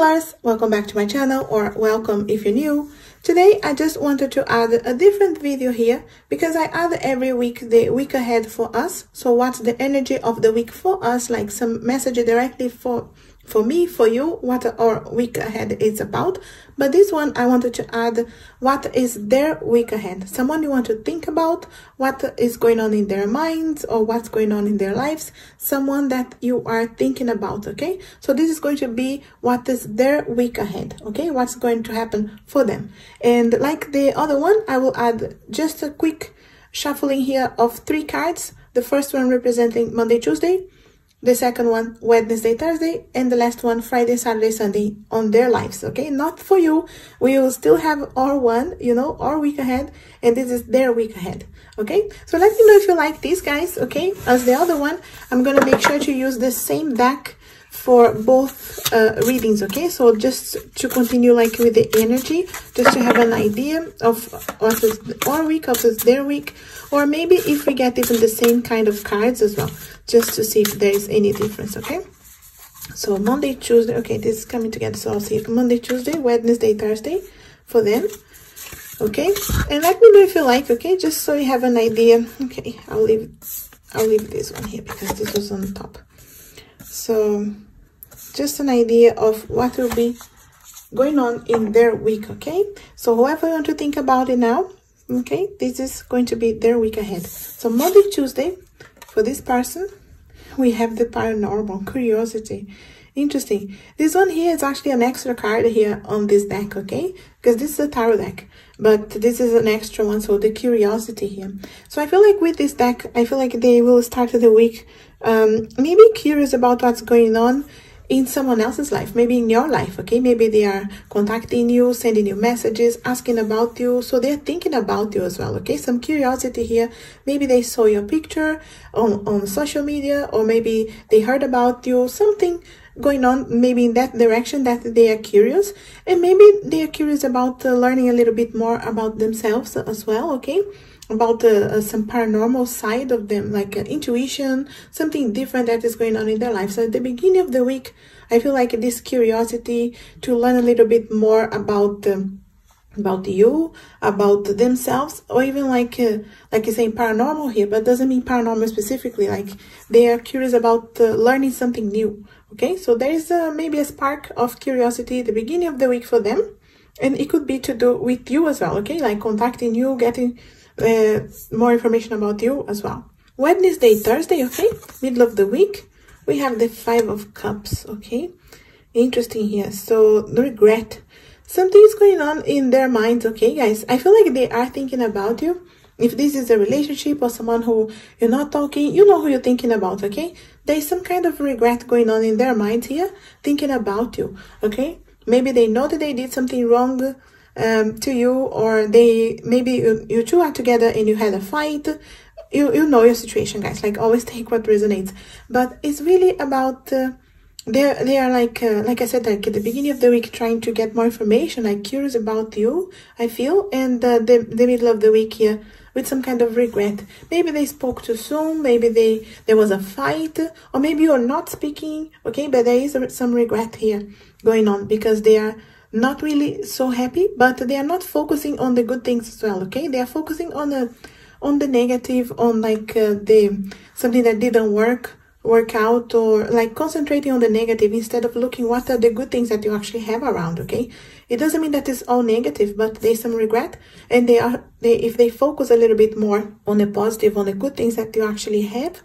healers welcome back to my channel or welcome if you're new. Today i just wanted to add a different video here because i add every week the week ahead for us. So what's the energy of the week for us? Like some message directly for for me, for you, what our week ahead is about. But this one, I wanted to add what is their week ahead. Someone you want to think about what is going on in their minds or what's going on in their lives. Someone that you are thinking about, okay? So this is going to be what is their week ahead, okay? What's going to happen for them. And like the other one, I will add just a quick shuffling here of three cards. The first one representing Monday, Tuesday the second one Wednesday, Thursday, and the last one Friday, Saturday, Sunday on their lives, okay? Not for you. We will still have our one, you know, our week ahead, and this is their week ahead, okay? So let me know if you like these guys, okay? As the other one, I'm gonna make sure to use the same deck for both uh, readings okay? So just to continue like with the energy just to have an idea of what is our week what is their week or maybe if we get even the same kind of cards as well just to see if there is any difference okay? So monday tuesday okay this is coming together so i'll see monday tuesday wednesday thursday for them okay? And let me know if you like okay? Just so you have an idea okay? I'll leave i'll leave this one here because this was on top so just an idea of what will be going on in their week okay? So whoever you want to think about it now okay this is going to be their week ahead. So monday tuesday for this person we have the paranormal curiosity. Interesting. This one here is actually an extra card here on this deck okay? Because this is a tarot deck but this is an extra one so the curiosity here. So i feel like with this deck i feel like they will start the week um, maybe curious about what's going on in someone else's life, maybe in your life, okay? Maybe they are contacting you, sending you messages, asking about you. So they're thinking about you as well, okay? Some curiosity here. Maybe they saw your picture on, on social media, or maybe they heard about you, something going on maybe in that direction that they are curious and maybe they are curious about uh, learning a little bit more about themselves as well okay about uh, some paranormal side of them, like uh, intuition, something different that is going on in their life. So at the beginning of the week, I feel like this curiosity to learn a little bit more about um, about you, about themselves, or even like uh, like you saying paranormal here, but doesn't mean paranormal specifically. Like they are curious about uh, learning something new. Okay, so there is uh, maybe a spark of curiosity at the beginning of the week for them, and it could be to do with you as well. Okay, like contacting you, getting uh, more information about you as well. Wednesday, Thursday, okay, middle of the week, we have the Five of Cups, okay? Interesting here. So, regret. Something is going on in their minds, okay, guys? I feel like they are thinking about you. If this is a relationship or someone who you're not talking, you know who you're thinking about, okay? There's some kind of regret going on in their minds here, thinking about you, okay? Maybe they know that they did something wrong, um, to you or they maybe you, you two are together and you had a fight. You you know your situation guys. Like always take what resonates. But it's really about uh, they they are like uh, like I said like at the beginning of the week trying to get more information like curious about you I feel. And uh, the the middle of the week here with some kind of regret. Maybe they spoke too soon. Maybe they there was a fight. Or maybe you're not speaking. Okay but there is some regret here going on because they are not really so happy but they are not focusing on the good things as well okay? They are focusing on the on the negative on like uh, the something that didn't work work out or like concentrating on the negative instead of looking what are the good things that you actually have around okay? It doesn't mean that it's all negative but there's some regret and they are they if they focus a little bit more on the positive on the good things that you actually have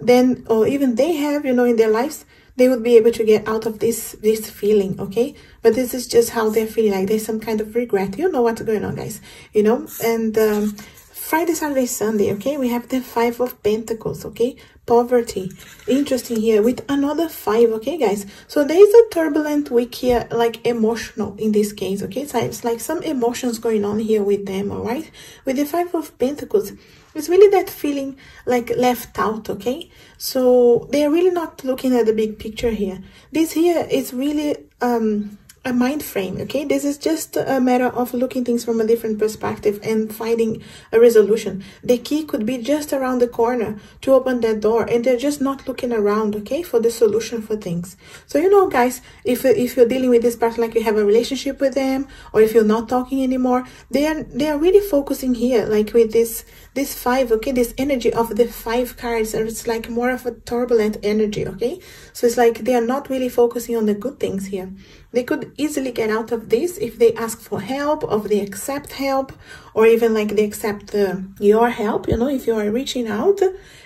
then or even they have you know in their lives they would be able to get out of this this feeling okay? But this is just how they're feeling like there's some kind of regret. You know what's going on guys you know? And um, friday saturday sunday okay? We have the five of pentacles okay poverty. Interesting here with another five okay guys? So there is a turbulent week here like emotional in this case okay? So it's like some emotions going on here with them all right? With the five of pentacles it's really that feeling like left out okay? So they're really not looking at the big picture here. This here is really um a mind frame okay? This is just a matter of looking things from a different perspective and finding a resolution. The key could be just around the corner to open that door and they're just not looking around okay for the solution for things. So you know guys if if you're dealing with this person like you have a relationship with them or if you're not talking anymore they are they are really focusing here like with this this five okay this energy of the five cards. And it's like more of a turbulent energy okay? So it's like they are not really focusing on the good things here they could easily get out of this if they ask for help or they accept help or even like they accept uh, your help you know if you are reaching out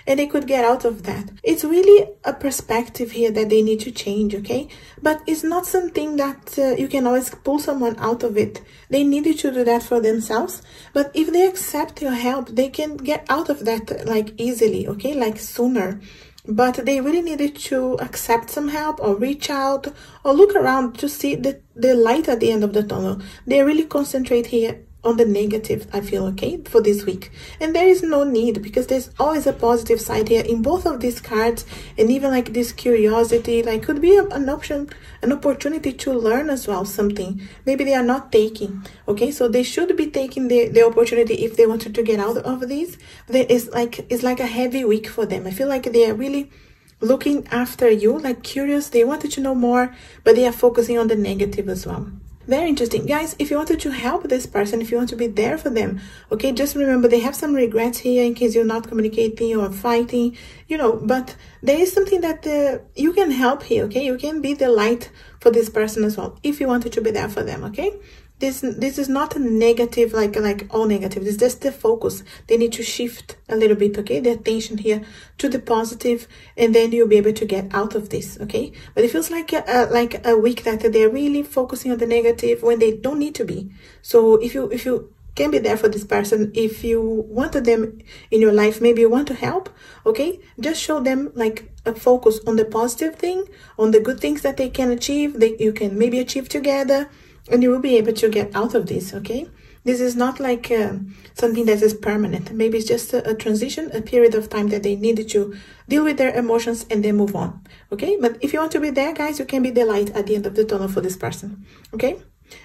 and they could get out of that. It's really a perspective here that they need to change okay? But it's not something that uh, you can always pull someone out of it. They needed to do that for themselves. But if they accept your help they can get out of that like easily okay? Like sooner but they really needed to accept some help or reach out or look around to see the, the light at the end of the tunnel. They really concentrate here on the negative i feel okay for this week. And there is no need because there's always a positive side here in both of these cards. And even like this curiosity like could be an option an opportunity to learn as well something. Maybe they are not taking okay? So they should be taking the, the opportunity if they wanted to get out of this there is like it's like a heavy week for them. I feel like they are really looking after you like curious. They wanted to know more but they are focusing on the negative as well very interesting. Guys if you wanted to help this person if you want to be there for them okay just remember they have some regrets here in case you're not communicating or fighting you know but there is something that uh, you can help here okay? You can be the light for this person as well if you wanted to be there for them okay this this is not a negative like like all negative. It's just the focus. They need to shift a little bit okay? The attention here to the positive and then you'll be able to get out of this okay? But it feels like a, like a week that they're really focusing on the negative when they don't need to be. So if you if you can be there for this person if you wanted them in your life maybe you want to help okay? Just show them like a focus on the positive thing on the good things that they can achieve that you can maybe achieve together and you will be able to get out of this okay? This is not like uh, something that is permanent. Maybe it's just a, a, transition a period of time that they needed to deal with their emotions and then move on okay? But if you want to be there guys you can be the light at the end of the tunnel for this person okay?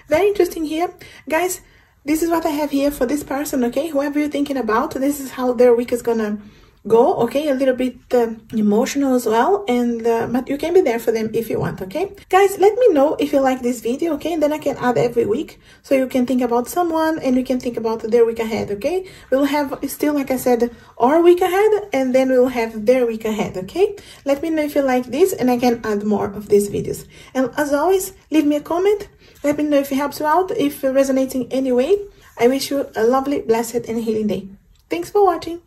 Very interesting here. Guys this is what i have here for this person okay? Whoever you're thinking about this is how their week is gonna go okay a little bit uh, emotional as well and uh, but you can be there for them if you want okay? Guys let me know if you like this video okay? And then i can add every week so you can think about someone and you can think about their week ahead okay? We'll have still like i said our week ahead and then we'll have their week ahead okay? Let me know if you like this and i can add more of these videos. And as always leave me a comment. Let me know if it helps you out if resonating anyway. I wish you a lovely blessed and healing day. Thanks for watching